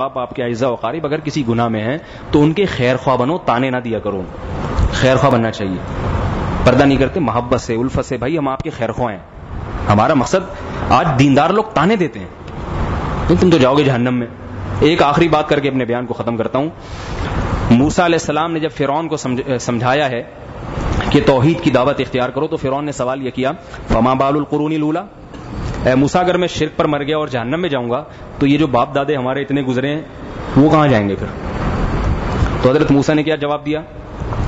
آپ آپ کے اعزا و قارب اگر کسی گناہ میں ہیں تو ان کے خیر خواہ بنو، تانے نہ دیا کرو خیر خواہ بننا چاہیے۔ پردہ نہیں کرتے، محبت سے، الفت سے، بھائی ہم آپ کے خیر خواہ ہیں۔ ہمارا مقصد آج دیندار لوگ تانے دیتے ہیں۔ تو تم تو جاؤ گے جہنم میں۔ ایک آخری بات کر کے اپنے بیان کو ختم کرتا ہوں۔ موسا علیہ السلام نے جب فرعون کو سمجھایا ہے کہ توحید کی دعوت اختیار کرو، تو فرعون نے سوال یہ کیا، فما بال القرونی لولا موسا اگر میں شرک پر مر گیا اور جہنم میں جاؤں گا، تو یہ جو باپ دادے ہمارے اتنے گزرے ہیں، وہ کہاں جائیں گے پھر؟ تو حضرت موسا نے کیا جواب دیا؟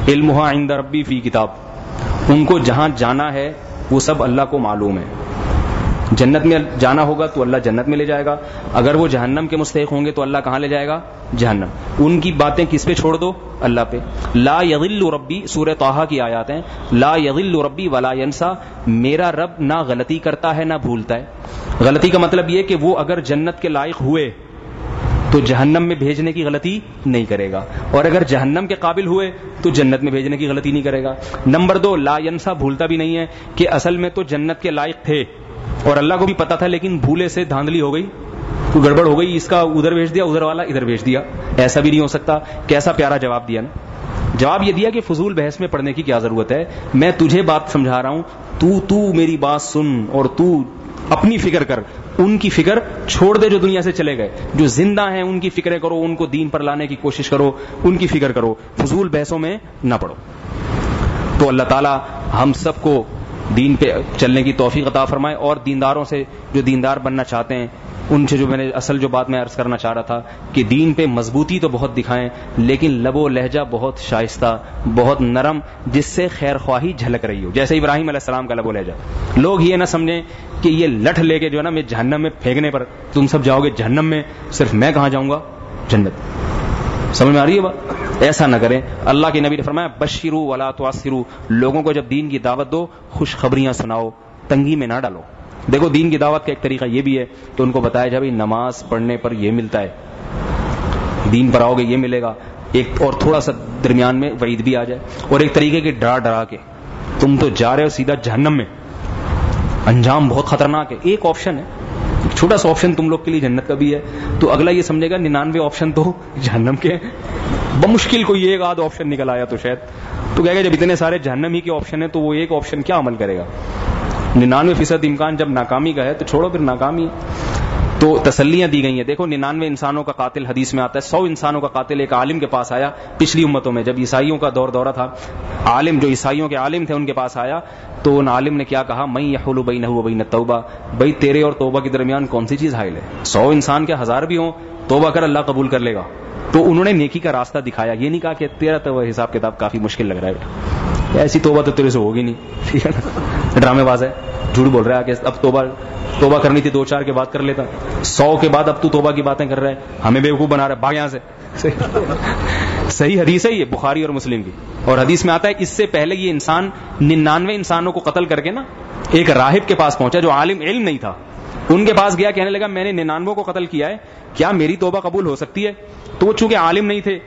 علم عند ربی فی کتاب۔ ان کو جہاں جانا ہے، وہ سب اللہ کو معلوم ہے۔ جنت میں جانا ہوگا تو اللہ جنت میں لے جائے گا۔ اگر وہ جہنم کے مستحق ہوں گے تو اللہ کہاں لے جائے گا؟ جہنم۔ ان کی باتیں کس پہ چھوڑ دو؟ اللہ پہ۔ لا یغل ربی، سورہ توحا کی آیات ہیں۔ لا یغل ربی ولا ینسا۔ میرا رب نہ غلطی کرتا ہے، نہ بھولتا ہے۔ غلطی کا مطلب یہ کہ وہ اگر جنت کے لائق ہوئے تو جہنم میں بھیجنے کی غلطی نہیں کرے گا۔ اور اگر جہنم کے قابل ہوئے تو جنت میں بھیجنے کی غلطی نہیں کرے گا۔ نمبر دو، لا ینسا، بھولتا بھی نہیں ہے کہ اصل میں تو جنت کے لائق تھے۔ اور اللہ کو بھی پتا تھا لیکن بھولے سے دھاندلی ہو گئی کوئی گڑبڑ ہو گئی، اس کا ادھر بھیج دیا، ادھر والا ادھر بھیج دیا۔ ایسا بھی نہیں ہو سکتا۔ کیسا پیارا جواب دیا نا؟ جواب یہ دیا کہ فضول بحث میں پڑھنے کی کیا ضرورت ہے؟ میں تجھے بات سمجھا رہا ہوں۔ تو تو میری بات سن اور تو اپنی فکر کر۔ ان کی فکر چھوڑ دے جو دنیا سے چلے گئے۔ جو زندہ ہیں، ان کی فکریں کرو، ان کو دین پر لانے کی کوشش کرو، ان کی فکر کرو۔ فضول بحثوں میں نہ پڑھو۔ تو اللہ تعالی ہم سب کو دین پہ چلنے کی توفیق عطا فرمائے اور دینداروں سے جو دیندار بننا چاہتے ہیں، ان سے جو میں نے اصل جو بات میں عرض کرنا چاہ رہا تھا کہ دین پہ مضبوطی تو بہت دکھائیں، لیکن لب و لہجہ بہت شائستہ، بہت نرم، جس سے خیر خواہی جھلک رہی ہو۔ جیسے ابراہیم علیہ السلام کا لب و لہجہ۔ لوگ یہ نہ سمجھیں کہ یہ لٹھ لے کے جو ہے نا، میں جہنم میں پھینکنے پر تم سب جاؤ گے جہنم میں، صرف میں کہاں جاؤں گا؟ جنت۔ سمجھ میں آ رہی ہے بات؟ ایسا نہ کریں۔ اللہ کے نبی نے فرمایا، بشرو ولا توسرو لوگوں کو جب دین کی دعوت دو، خوشخبریاں سناؤ، تنگی میں نہ ڈالو۔ دیکھو، دین کی دعوت کا ایک طریقہ یہ بھی ہے تو ان کو بتایا جائے نماز پڑھنے پر یہ ملتا ہے۔ دین پر آؤ گے، یہ ملے گا۔ ایک اور تھوڑا سا درمیان میں وعید بھی آ جائے۔ اور ایک طریقے کے ڈرا ڈرا کے۔ تم تو جا رہے ہو سیدھا جہنم میں۔ انجام بہت خطرناک ہے۔ ایک آپشن ہے۔ چھوٹا سا آپشن تم لوگ کے لیے جنت کا بھی ہے۔ تو اگلا یہ سمجھے گا، ننانوے آپشن تو جہنم کے۔ بمشکل کوئی ایک آدھ آپشن نکل آیا تو شاید۔ تو کہے گا جب اتنے سارے جہنم ہی کے آپشن ہیں تو وہ ایک آپشن کیا عمل کرے گا؟ ننانوے فیصد امکان جب ناکامی کا ہے تو چھوڑو پھر ناکامی۔ تو تسلیاں دی گئی ہیں۔ دیکھو، ننانوے انسانوں کا قاتل حدیث میں آتا ہے۔ سو انسانوں کا قاتل ایک عالم کے پاس آیا پچھلی امتوں میں۔ جب عیسائیوں کا دور دورہ تھا، عالم جو عیسائیوں کے عالم تھے ان کے پاس آیا تو ان عالم نے کیا کہا؟ میں یہ بئی نہ بئی نہ توبہ بھائی، تیرے اور توبہ کے درمیان کون سی چیز حائل ہے؟ سو انسان کے ہزار بھی ہوں، توبہ کر، اللہ قبول کر لے گا۔ تو انہوں نے نیکی کا راستہ دکھایا۔ یہ نہیں کہا کہ تیرا تو حساب کتاب کافی مشکل لگ رہا ہے۔ بیٹا ایسی توبہ تو تیرے سے ہوگی نہیں۔ ٹھیک ہے نا؟ ڈرامے باز ہے۔ جھوٹ بول رہا ہے کہ اب توبہ توبہ کرنی تھی، دو چار کے بعد کر لیتا۔ سو کے بعد اب تو توبہ کی باتیں کر رہا ہے۔ ہمیں بیوقوف بنا رہا ہے۔ بھاگ یہاں سے۔ صحیح حدیث ہے یہ، بخاری اور مسلم کی۔ اور حدیث میں آتا ہے، اس سے پہلے یہ انسان، ننانوے انسانوں کو قتل کر کے نا، ایک راہب کے پاس پہنچا جو عالم علم نہیں تھا۔ ان کے پاس گیا، کہنے لگا، میں نے ننانوے کو قتل کیا ہے۔ کیا میری توبہ قبول ہو سکتی ہے؟ تو وہ چونکہ عالم نہیں تھے،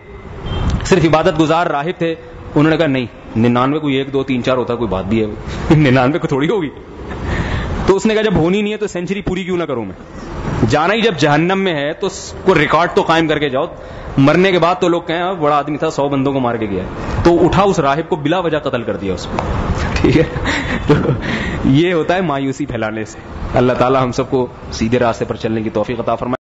صرف عبادت گزار راہب تھے، انہوں نے کہا، نہیں، ننانوے کو ایک، دو، تین، چار ہوتا، کوئی بات بھی ہے۔ ننانوے کو تھوڑی ہوگی۔ تو اس نے کہا جب ہونی نہیں ہے تو سینچری پوری کیوں نہ کروں میں؟ جانا ہی جب جہنم میں ہے تو کوئی ریکارڈ تو قائم کر کے جاؤ۔ مرنے کے بعد تو لوگ کہیں بڑا آدمی تھا، سو بندوں کو مار کے گیا تو اٹھا اس راہب کو بلا وجہ قتل کر دیا اس کو۔ ٹھیک ہے؟ یہ ہوتا ہے مایوسی پھیلانے سے۔ اللہ تعالی ہم سب کو سیدھے راستے پر چلنے کی توفیق عطا فرمائے۔